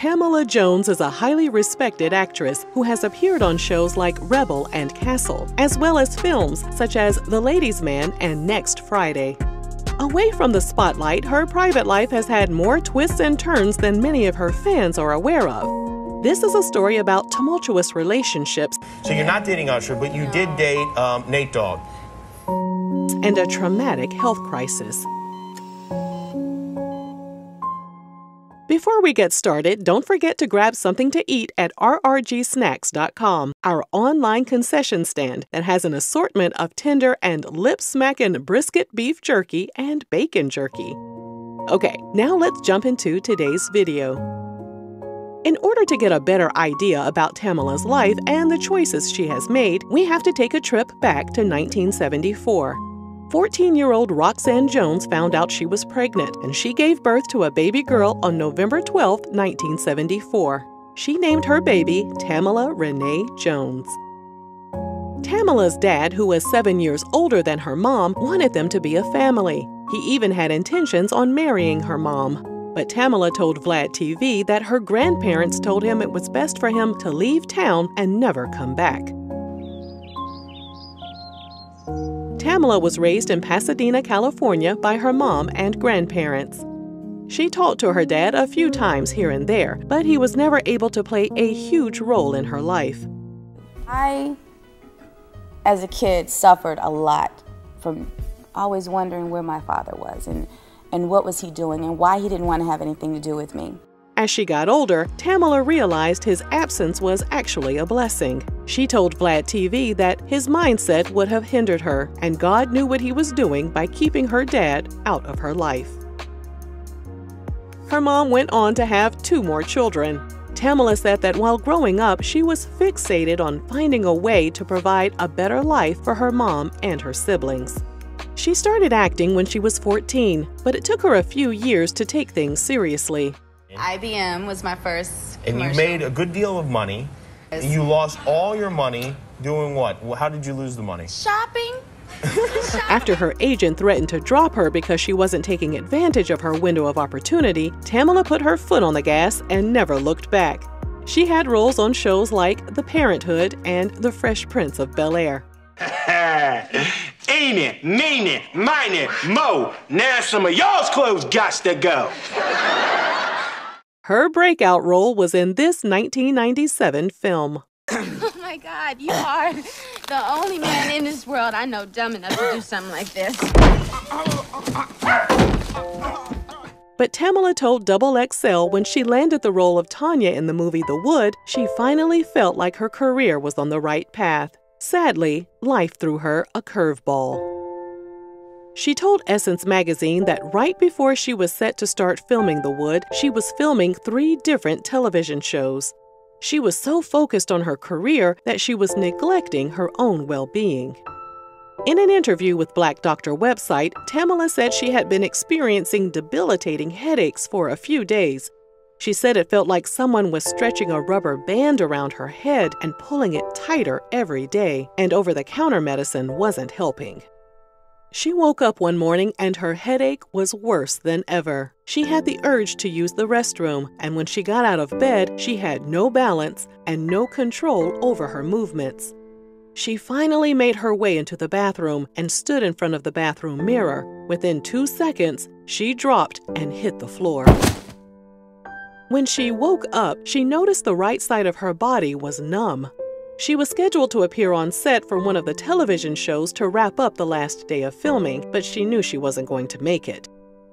Tamala Jones is a highly respected actress who has appeared on shows like Rebel and Castle, as well as films such as The Ladies' Man and Next Friday. Away from the spotlight, her private life has had more twists and turns than many of her fans are aware of. This is a story about tumultuous relationships. So you're not dating Usher, but you did date um, Nate Dogg. And a traumatic health crisis. Before we get started, don't forget to grab something to eat at rrgsnacks.com, our online concession stand that has an assortment of tender and lip smacking brisket beef jerky and bacon jerky. Okay, now let's jump into today's video. In order to get a better idea about Tamala's life and the choices she has made, we have to take a trip back to 1974. 14 year old Roxanne Jones found out she was pregnant, and she gave birth to a baby girl on November 12, 1974. She named her baby Tamala Renee Jones. Tamala's dad, who was seven years older than her mom, wanted them to be a family. He even had intentions on marrying her mom. But Tamala told Vlad TV that her grandparents told him it was best for him to leave town and never come back. Tamala was raised in Pasadena, California by her mom and grandparents. She talked to her dad a few times here and there, but he was never able to play a huge role in her life. I, as a kid, suffered a lot from always wondering where my father was and, and what was he doing and why he didn't want to have anything to do with me. As she got older, Tamala realized his absence was actually a blessing. She told Vlad TV that his mindset would have hindered her, and God knew what he was doing by keeping her dad out of her life. Her mom went on to have two more children. Tamala said that while growing up, she was fixated on finding a way to provide a better life for her mom and her siblings. She started acting when she was 14, but it took her a few years to take things seriously. IBM was my first. And commercial. you made a good deal of money. Yes. You lost all your money doing what? How did you lose the money? shopping. After her agent threatened to drop her because she wasn't taking advantage of her window of opportunity, Tamala put her foot on the gas and never looked back. She had roles on shows like The Parenthood and The Fresh Prince of Bel Air. Ain't it, mean it, mine it, mo. Now some of y'all's clothes got to go. Her breakout role was in this 1997 film. Oh my God, you are the only man in this world I know dumb enough to do something like this. But Tamala told Double XL when she landed the role of Tanya in the movie The Wood, she finally felt like her career was on the right path. Sadly, life threw her a curveball. She told Essence magazine that right before she was set to start filming The Wood, she was filming three different television shows. She was so focused on her career that she was neglecting her own well being. In an interview with Black Doctor website, Tamala said she had been experiencing debilitating headaches for a few days. She said it felt like someone was stretching a rubber band around her head and pulling it tighter every day, and over the counter medicine wasn't helping. She woke up one morning and her headache was worse than ever. She had the urge to use the restroom, and when she got out of bed, she had no balance and no control over her movements. She finally made her way into the bathroom and stood in front of the bathroom mirror. Within two seconds, she dropped and hit the floor. When she woke up, she noticed the right side of her body was numb. She was scheduled to appear on set for one of the television shows to wrap up the last day of filming, but she knew she wasn't going to make it.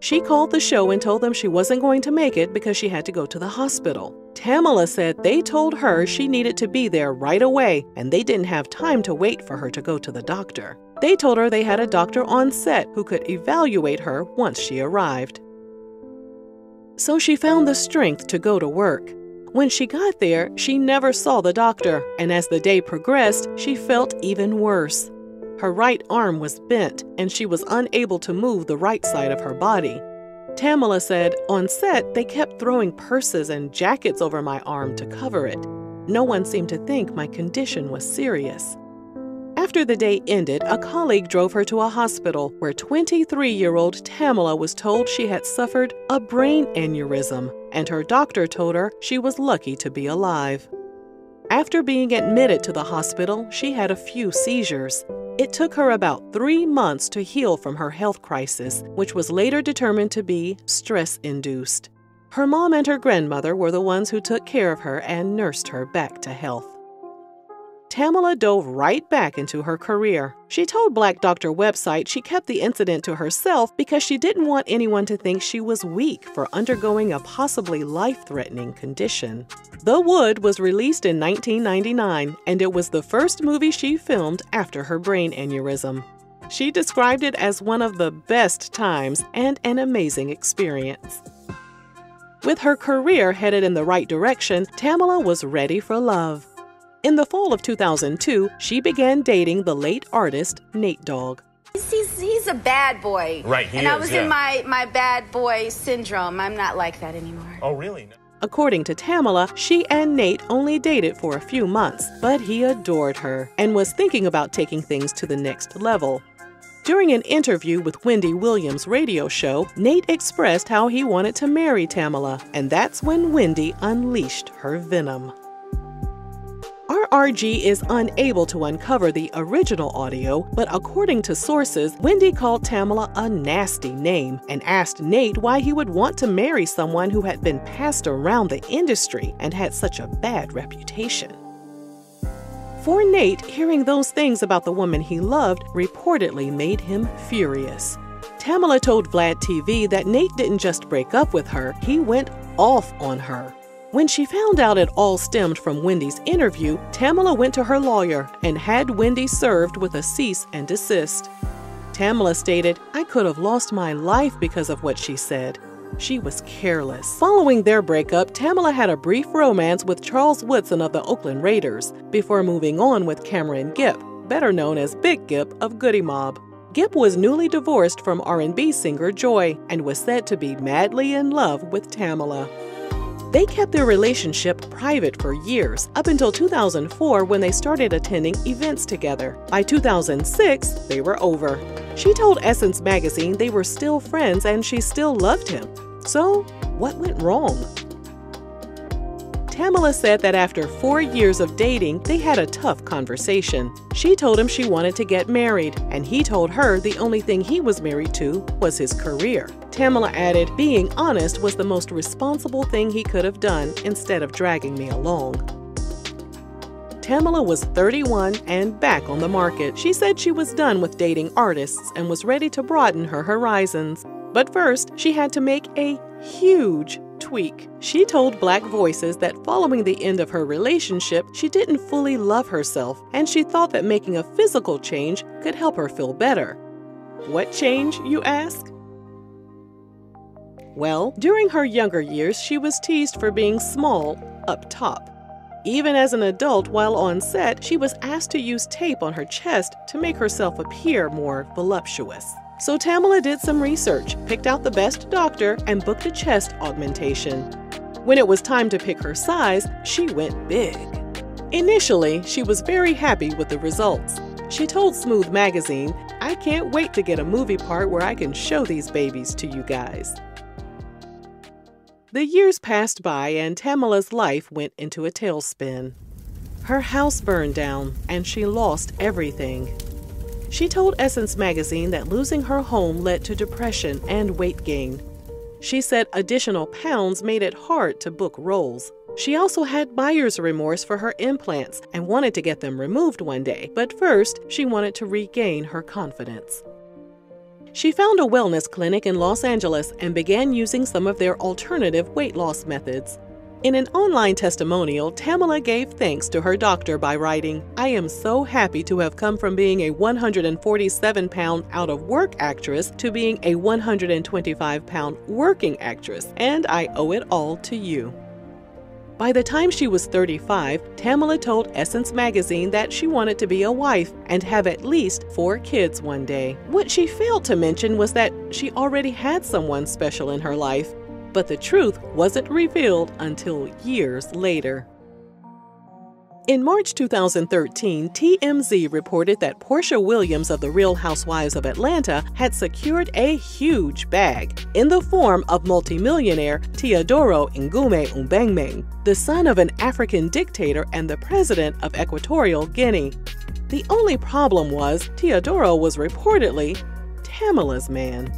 She called the show and told them she wasn't going to make it because she had to go to the hospital. Tamala said they told her she needed to be there right away and they didn't have time to wait for her to go to the doctor. They told her they had a doctor on set who could evaluate her once she arrived. So she found the strength to go to work. When she got there, she never saw the doctor, and as the day progressed, she felt even worse. Her right arm was bent, and she was unable to move the right side of her body. Tamala said, On set, they kept throwing purses and jackets over my arm to cover it. No one seemed to think my condition was serious. After the day ended, a colleague drove her to a hospital where 23 year old Tamala was told she had suffered a brain aneurysm, and her doctor told her she was lucky to be alive. After being admitted to the hospital, she had a few seizures. It took her about three months to heal from her health crisis, which was later determined to be stress induced. Her mom and her grandmother were the ones who took care of her and nursed her back to health. Tamala dove right back into her career. She told Black Doctor website she kept the incident to herself because she didn't want anyone to think she was weak for undergoing a possibly life threatening condition. The Wood was released in 1999, and it was the first movie she filmed after her brain aneurysm. She described it as one of the best times and an amazing experience. With her career headed in the right direction, Tamala was ready for love. In the fall of 2002, she began dating the late artist Nate Dogg. He's, he's a bad boy. Right, he And I was yeah. in my, my bad boy syndrome. I'm not like that anymore. Oh, really? According to Tamala, she and Nate only dated for a few months, but he adored her and was thinking about taking things to the next level. During an interview with Wendy Williams' radio show, Nate expressed how he wanted to marry Tamala, and that's when Wendy unleashed her venom. RRG is unable to uncover the original audio, but according to sources, Wendy called Tamala a nasty name and asked Nate why he would want to marry someone who had been passed around the industry and had such a bad reputation. For Nate, hearing those things about the woman he loved reportedly made him furious. Tamala told Vlad TV that Nate didn't just break up with her, he went off on her. When she found out it all stemmed from Wendy's interview, Tamala went to her lawyer and had Wendy served with a cease and desist. Tamala stated, I could have lost my life because of what she said. She was careless. Following their breakup, Tamala had a brief romance with Charles Woodson of the Oakland Raiders before moving on with Cameron Gipp, better known as Big Gipp of Goodie Mob. Gipp was newly divorced from R&B singer Joy and was said to be madly in love with Tamala. They kept their relationship private for years, up until 2004 when they started attending events together. By 2006, they were over. She told Essence magazine they were still friends and she still loved him. So, what went wrong? Tamala said that after four years of dating, they had a tough conversation. She told him she wanted to get married, and he told her the only thing he was married to was his career. Tamala added, being honest was the most responsible thing he could have done instead of dragging me along. Tamala was 31 and back on the market. She said she was done with dating artists and was ready to broaden her horizons. But first, she had to make a huge tweak. She told Black Voices that following the end of her relationship, she didn't fully love herself, and she thought that making a physical change could help her feel better. What change, you ask? Well, during her younger years, she was teased for being small up top. Even as an adult, while on set, she was asked to use tape on her chest to make herself appear more voluptuous. So Tamala did some research, picked out the best doctor, and booked a chest augmentation. When it was time to pick her size, she went big. Initially, she was very happy with the results. She told Smooth Magazine, I can't wait to get a movie part where I can show these babies to you guys. The years passed by and Tamala's life went into a tailspin. Her house burned down and she lost everything. She told Essence magazine that losing her home led to depression and weight gain. She said additional pounds made it hard to book roles. She also had buyer's remorse for her implants and wanted to get them removed one day, but first, she wanted to regain her confidence. She found a wellness clinic in Los Angeles and began using some of their alternative weight loss methods. In an online testimonial, Tamala gave thanks to her doctor by writing, I am so happy to have come from being a 147 pound out of work actress to being a 125 pound working actress, and I owe it all to you. By the time she was 35, Tamala told Essence magazine that she wanted to be a wife and have at least four kids one day. What she failed to mention was that she already had someone special in her life, but the truth wasn't revealed until years later. In March 2013, TMZ reported that Porsha Williams of The Real Housewives of Atlanta had secured a huge bag in the form of multimillionaire Teodoro Nguema Obiang Mangue, the son of an African dictator and the president of Equatorial Guinea. The only problem was Teodoro was reportedly Tamala's man.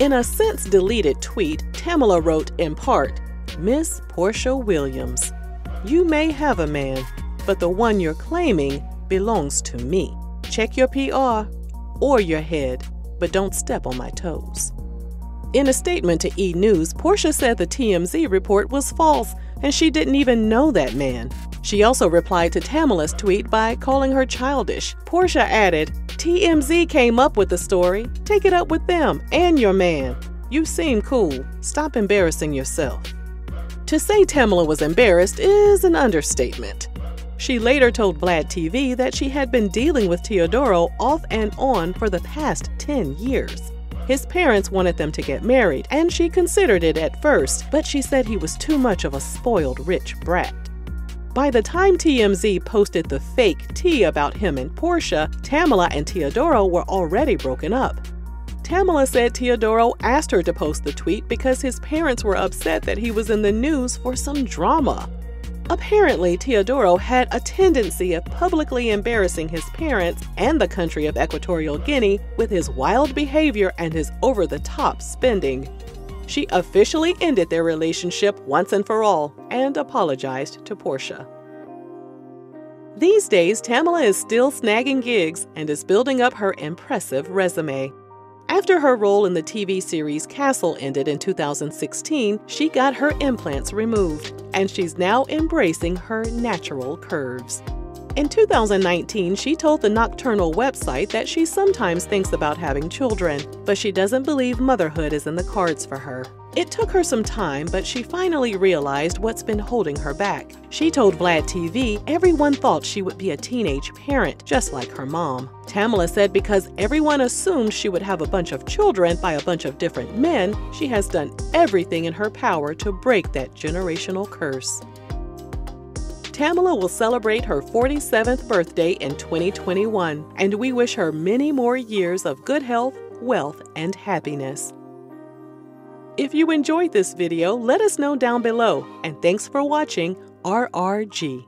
In a since deleted tweet, Tamala wrote in part, Miss Porsha Williams. You may have a man, but the one you're claiming belongs to me. Check your PR or your head, but don't step on my toes. In a statement to E! News, Porsha said the TMZ report was false and she didn't even know that man. She also replied to Tamala's tweet by calling her childish. Porsha added, TMZ came up with the story. Take it up with them and your man. You seem cool. Stop embarrassing yourself. To say Tamala was embarrassed is an understatement. She later told Vlad TV that she had been dealing with Teodoro off and on for the past 10 years. His parents wanted them to get married, and she considered it at first, but she said he was too much of a spoiled rich brat. By the time TMZ posted the fake tea about him and Porsha, Tamala and Teodoro were already broken up. Tamala said Teodoro asked her to post the tweet because his parents were upset that he was in the news for some drama. Apparently, Teodoro had a tendency of publicly embarrassing his parents and the country of Equatorial Guinea with his wild behavior and his over the top spending. She officially ended their relationship once and for all and apologized to Porsha. These days, Tamala is still snagging gigs and is building up her impressive resume. After her role in the TV series Castle ended in 2016, she got her implants removed, and she's now embracing her natural curves. In 2019, she told the Nocturnal website that she sometimes thinks about having children, but she doesn't believe motherhood is in the cards for her. It took her some time, but she finally realized what's been holding her back. She told Vlad TV everyone thought she would be a teenage parent, just like her mom. Tamala said because everyone assumed she would have a bunch of children by a bunch of different men, she has done everything in her power to break that generational curse. Tamala will celebrate her 47th birthday in 2021, and we wish her many more years of good health, wealth, and happiness. If you enjoyed this video, let us know down below. And thanks for watching RRG.